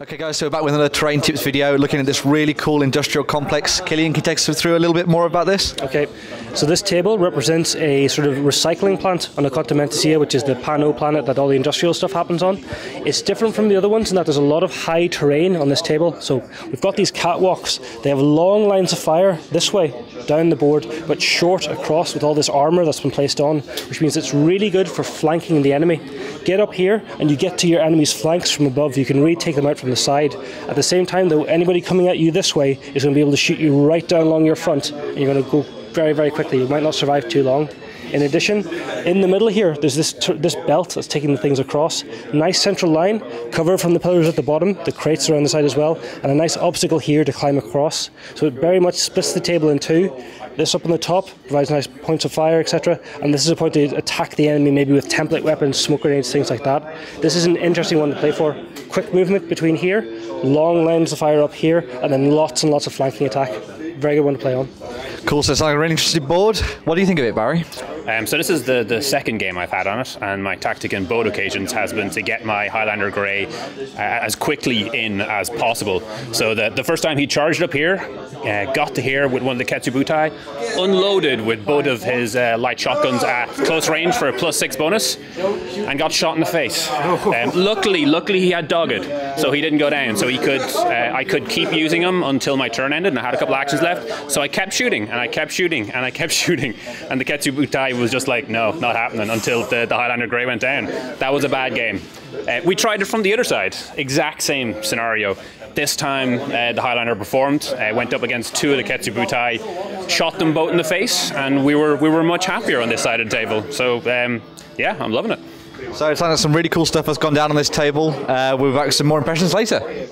Okay guys, so we're back with another terrain tips video looking at this really cool industrial complex. Killian, can you take us through a little bit more about this? Okay, so this table represents a sort of recycling plant on the Acontecimento, which is the Pano planet that all the industrial stuff happens on. It's different from the other ones in that there's a lot of high terrain on this table. So we've got these catwalks. They have long lines of fire this way down the board, but short across with all this armor that's been placed on, which means it's really good for flanking the enemy. Get up here and you get to your enemy's flanks from above. You can really take them out from the side. At the same time, though, anybody coming at you this way is going to be able to shoot you right down along your front, and you're going to go very, very quickly. You might not survive too long. In addition, in the middle here, there's this this belt that's taking the things across. Nice central line, cover from the pillars at the bottom, the crates around the side as well, and a nice obstacle here to climb across. So it very much splits the table in two. This up on the top provides nice points of fire, etc. And this is a point to attack the enemy, maybe with template weapons, smoke grenades, things like that. This is an interesting one to play for. Quick movement between here, long lines of fire up here, and then lots and lots of flanking attack. Very good one to play on. Cool, so it's like a really interesting board. What do you think of it, Barry? Um, so this is the, the second game I've had on it, and my tactic in both occasions has been to get my Highlander Grey uh, as quickly in as possible. So the, the first time he charged up here, uh, got to here with one of the Ketsubutai, unloaded with both of his uh, light shotguns at close range for a plus six bonus, and got shot in the face. Um, luckily, luckily he had dogged, so he didn't go down. So he could, uh, I could keep using him until my turn ended, and I had a couple actions left. So I kept shooting, and I kept shooting, and I kept shooting, and the Ketsubutai was just like, no, not happening until the, the Highlander Grey went down. That was a bad game. Uh, we tried it from the other side, exact same scenario. This time, uh, the Highlander performed, uh, went up against two of the Ketsubutai, shot them both in the face, and we were we were much happier on this side of the table. So, um, yeah, I'm loving it. So it's like some really cool stuff has gone down on this table. Uh, we'll be back with some more impressions later.